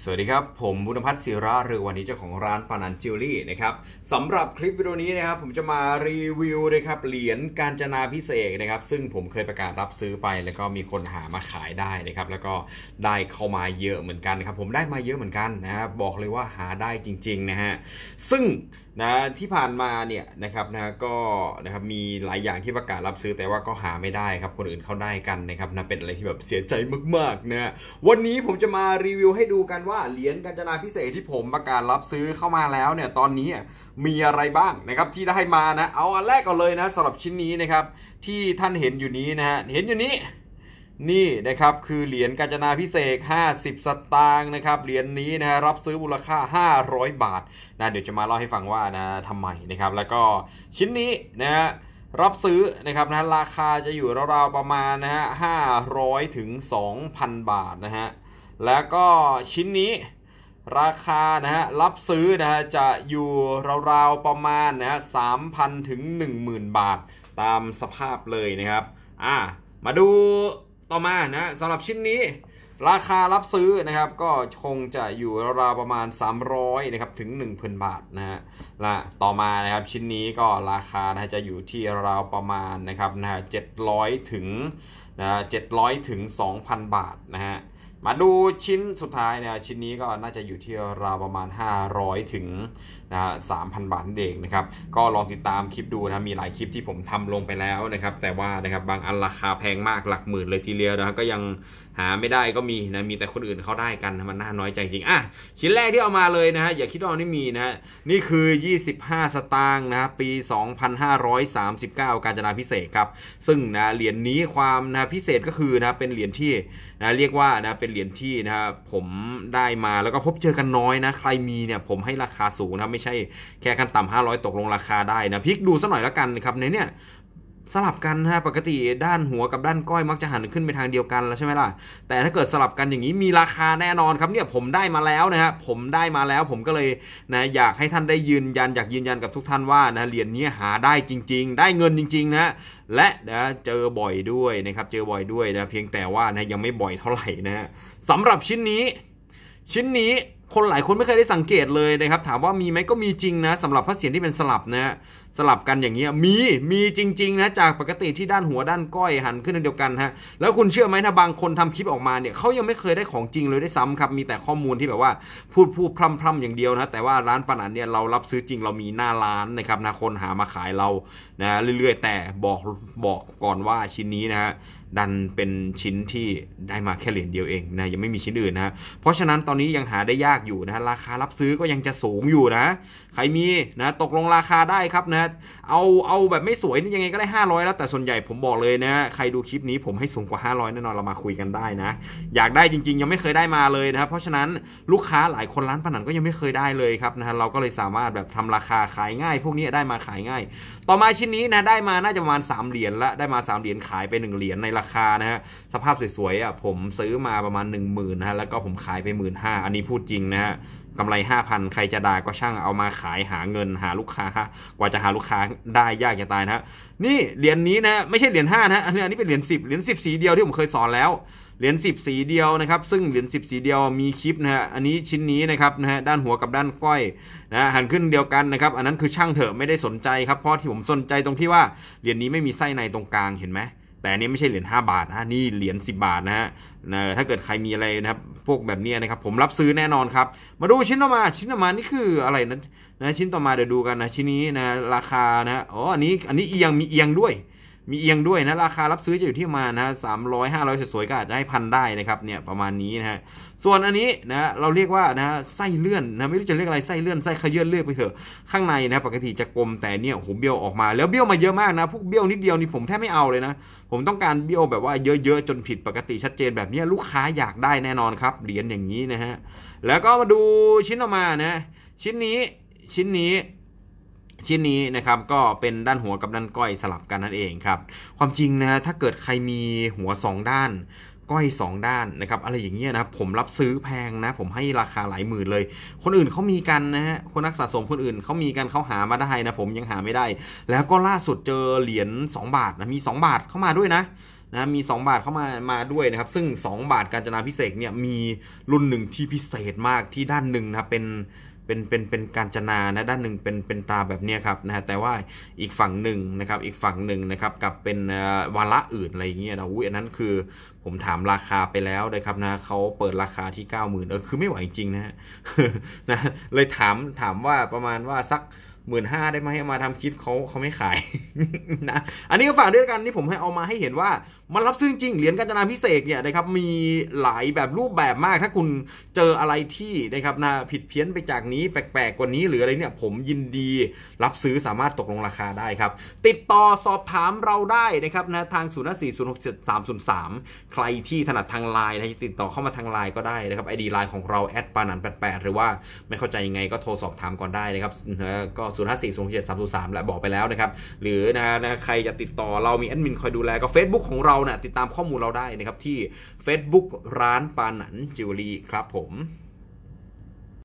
สวัสดีครับ ผมบุญพัฒน์ศิระหรือวันนี้เจ้าของร้านปานันจิวเวลรี่นะครับสำหรับคลิปวิดีโอนี้นะครับ ผมจะมารีวิวนะครับเหรียญกาญจนาภิเษกนะครับ ซึ่งผมเคยประกาศรับซื้อไป แล้วก็มีคนหามาขายได้นะครับ แล้วก็ได้เข้ามาเยอะเหมือนกันนะครับ ผมได้มาเยอะเหมือนกันนะครับบอกเลยว่าหาได้จริง ๆ นะฮะซึ่งนะที่ผ่านมาเนี่ยนะครับนะก็นะครับมีหลายอย่างที่ประกาศรับซื้อแต่ว่าก็หาไม่ได้ครับคนอื่นเขาได้กันนะครับนะเป็นอะไรที่แบบเสียใจมากๆนะวันนี้ผมจะมารีวิวให้ดูกันว่าเหรียญกัญจนาพิเศษที่ผมประกาศรับซื้อเข้ามาแล้วเนี่ยตอนนี้มีอะไรบ้างนะครับที่ได้มานะเอาอันแรกก่อนเลยนะสำหรับชิ้นนี้นะครับที่ท่านเห็นอยู่นี้นะฮะเห็นอยู่นี้ นี่นะครับคือเหรียญกาญจนาพิเศษ 50 สตางค์นะครับเหรียญนี้นะฮะรับซื้อมูลค่า 500 บาทนะเดี๋ยวจะมาเล่าให้ฟังว่านะทำไมนะครับแล้วก็ชิ้นนี้นะฮะรับซื้อนะครับนะราคาจะอยู่ราวๆประมาณนะฮะ500 ถึง 2,000 บาทนะฮะแล้วก็ชิ้นนี้ราคานะฮะรับซื้อนะฮะจะอยู่ราวๆประมาณนะฮะ3,000 ถึง 10,000 บาท ตามสภาพเลยนะครับอ่ามาดู ต่อมานะสำหรับชิ้นนี้ ราคารับซื้อนะครับ ก็คงจะอยู่ราวประมาณ 300นะครับถึง 1,000 บาทนะฮะและต่อมานะครับชิ้นนี้ก็ราคานะจะอยู่ที่ราวประมาณนะครับนะฮะ700 ถึงนะ700 ถึง 2,000 บาทนะฮะ มาดูชิ้นสุดท้ายนะชิ้นนี้ก็น่าจะอยู่ที่ราวประมาณ 500 ถึงนะฮะ3,000บาทนั่นเองนะครับ ก็ลองติดตามคลิปดูนะมีหลายคลิปที่ผมทำลงไปแล้วนะครับ แต่ว่านะครับบางอันราคาแพงมากหลักหมื่นเลยทีเดียวนะก็ยังหาไม่ได้ก็มีนะมีแต่คนอื่นเขาได้กันมันน่าน้อยใจจริงอะชิ้นแรกที่เอามาเลยนะฮะอย่าคิดว่านี่มีนะนี่คือ 25 สตางค์นะปี 2539 การจนาพิเศษครับ ซึ่งนะเหรียญนนี้ความนะพิเศษก็คือนะเป็นเหรียญที่นะเรียกว่านะเป็นเหรียญที่นะครับผมได้มาแล้วก็พบเจอกันน้อยนะ ใครมีเนี่ยผมให้ราคาสูงนะไม่ใช่แค่ขั้นต่ำ500 ตกลงราคาได้นะพิกดูสักหน่อยแล้วกันนะครับในเนี่ย สลับกันฮะปกติด้านหัวกับด้านก้อยมักจะหันขึ้นไปทางเดียวกันแล้วใช่ไหมล่ะ แต่ถ้าเกิดสลับกันอย่างนี้มีราคาแน่นอนครับเนี่ยผมได้มาแล้วนะฮะผมได้มาแล้วผมก็เลยนะอยากให้ท่านได้ยืนยันอยากยืนยันกับทุกท่านว่านะเหรียญนี้หาได้จริง ๆ ได้เงินจริงๆนะและนะเจอบ่อยด้วยนะครับเจอบ่อยด้วยนะเพียงแต่ว่านะยังไม่บ่อยเท่าไหร่นะฮะสำหรับชิ้นนี้ ชิ้นนี้คนหลายคนไม่เคยได้สังเกตเลยนะครับถามว่ามีไหมก็มีจริงนะสำหรับพระเศียรที่เป็นสลับนะ สลับกันอย่างเงี้ยมีมีจริง ๆ นะ จากปกติที่ด้านหัวด้านก้อยหันขึ้นเดียวกันฮะแล้วคุณเชื่อไหมถ้าบางคนทำคลิปออกมาเนี่ยเขายังไม่เคยได้ของจริงเลยได้ซ้ำครับ มีแต่ข้อมูลที่แบบว่าพูดพูดพร่ำพร่ำอย่างเดียวนะแต่ว่าร้านปานันเนี่ยเรารับซื้อจริงเรามีหน้าร้านนะครับนะคนหามาขายเรานะเรื่อยๆ แต่บอกบอกก่อนว่าชิ้นนี้นะฮะดันเป็นชิ้นที่ได้มาแค่เหรียญเดียวเองนะยังไม่มีชิ้นอื่นนะเพราะฉะนั้นตอนนี้ยังหาได้ยากอยู่นะราคารับซื้อก็ยังจะสูงอยู่นะ ใครมีนะตกลงราคาได้ครับนะเอาเอาแบบไม่สวยนี่ยังไงก็ได้ 500 แล้วแต่ส่วนใหญ่ผมบอกเลยนะใครดูคลิปนี้ผมให้สูงกว่า 500แน่นอนเรามาคุยกันได้นะ อยากได้จริง ๆ ยังไม่เคยได้มาเลยนะครับเพราะฉะนั้นลูกค้าหลายคนร้านผนันก็ยังไม่เคยได้เลยครับนะเราก็เลยสามารถแบบทำราคาขายง่าย พวกนี้ได้มาขายง่าย ต่อมาชิ้นนี้นะได้มาน่าจะประมาณ3เหรียญละได้มา3เหรียญขายไป1เหรียญในราคานะฮะสภาพสวยๆอะผมซื้อมาประมาณ 1 0,000นะฮะแล้วก็ผมขายไป 1 5ื่นอันนี้พูดจริงนะฮะกำไร 5,000 ใครจะด่าก็ช่างเอามาขายหาเงินหาลูกค้า กว่าจะหาลูกค้าได้ยากจะตายนะนี่เหรียญนนี้นะไม่ใช่เหรียญ5นะอันนี้อันนี้เป็นเหรียญ10เหรียญ10 สีเดียวที่ผมเคยสอนแล้วเหรียญ10 สีเดียวนะครับ ซึ่งเหรียญ10 สีเดียวมีคลิปนะฮะอันนี้ชิ้นนี้นะครับนะฮะด้านหัวกับด้านก้อยนะหันขึ้นเดียวกันนะครับอันนั้นคือช่างเถอะไม่ได้สนใจครับเพราะที่ผมสนใจตรงที่ว่าเหรียญนี้ไม่มีไส้ในตรงกลางเห็นไหม แต่อันนี้ไม่ใช่เหรียญ5บาทนะนี่เหรียญ10 บาทนะฮะนะถ้าเกิดใครมีอะไรนะครับพวกแบบนี้นะครับผมรับซื้อแน่นอนครับ มาดูชิ้นต่อมาชิ้นต่อมานี่คืออะไรนะนะชิ้นต่อมาเดี๋ยวดูกันนะชิ้นนี้นะราคานะอ๋ออันนี้อันนี้เอียงมีเอียงด้วย มีเอียงด้วยนะ ราคารับซื้อจะอยู่ที่มานะสามร้อยห้าร้อยสวยๆก็อาจจะให้พันได้นะครับเนี่ยประมาณนี้นะฮะส่วนอันนี้นะเราเรียกว่านะไส้เลื่อนนะไม่รู้จะเรียกอะไรไส้เลื่อนไส้ขยื่นเลือกไปเถอะข้างในนะปกติจะกลมแต่เนี่ยโหเบี้ยวออกมาแล้วเบี้ยวมาเยอะมากนะพวกเบี้ยวนิดเดียวนี่ผมแทบไม่เอาเลยนะ ผมต้องการเบี้ยวแบบว่าเยอะๆจนผิดปกติชัดเจนแบบนี้ลูกค้าอยากได้แน่นอนครับเหรียญอย่างนี้นะฮะแล้วก็มาดูชิ้นออกมานะชิ้นนี้ชิ้นนี้ ชิ้นนี้นะครับก็เป็นด้านหัวกับด้านก้อยสลับกันนั่นเองครับความจริงนะถ้าเกิดใครมีหัว 2 ด้านก้อย 2 ด้านนะครับอะไรอย่างเงี้ยนะผมรับซื้อแพงนะ ผมให้ราคาหลายหมื่นเลย คนอื่นเขามีกันนะฮะคนนักสะสมคนอื่นเขามีกันเขาหามาได้นะผมยังหาไม่ได้ แล้วก็ล่าสุดเจอเหรียญ2 บาทนะมี 2 บาทเข้ามาด้วยนะนะมี 2 บาทเข้ามามาด้วยนะครับ ซึ่ง 2 บาทการจนาพิเศษเนี่ยมีรุ่นหนึ่งที่พิเศษมากที่ด้านหนึ่งนะเป็น เป็นเป็นเป็นการจนานะด้านหนึ่งเป็นเป็นตาแบบนี้ครับนะฮะแต่ว่าอีกฝั่งหนึ่งนะครับอีกฝั่งหนึ่งนะครับกับเป็นวาระอื่นอะไรอย่างเงี้ยนะอุ้ยอันนั้นคือผมถามราคาไปแล้วนะครับนะเขาเปิดราคาที่ 9 0,000เออคือไม่ไหวจริงนะฮะนะเลยถามถามว่าประมาณว่าสักหมื่นห้าได้ไหมมาทำคลิปเขาเขาไม่ขายนะ อันนี้ก็ฝากด้วยกันนี่ผมให้เอามาให้เห็นว่า มันรับซื้อจริงเหรียญกาญจนาพิเศษเนี่ยนะครับมีหลายแบบรูปแบบมากถ้าคุณเจออะไรที่นะครับนะผิดเพี้ยนไปจากนี้แปลกๆกว่านี้หรืออะไรเนี่ยผมยินดีรับซื้อสามารถตกลงราคาได้ครับ ติดต่อสอบถามเราได้นะครับนะทาง 0 4 0 6 7 3 0 3 ใครที่ถนัดทางไลน์นะติดต่อเข้ามาทางไลน์ก็ได้นะครับไอดีไลน์ของเราแอดปานัน88หรือว่าไม่เข้าใจยังไงก็โทรสอบถามก่อนได้นะครับก็0 5 4 0 6 7 3 0 3และบอกไปแล้วนะครับหรือนะนะใครจะติดต่อเรามีแอดมินคอยดูแลก็ Facebook ของเรานะติดตามข้อมูลเราได้นะครับที่ Facebook ร้านปานันจิวเวลรี่ครับผม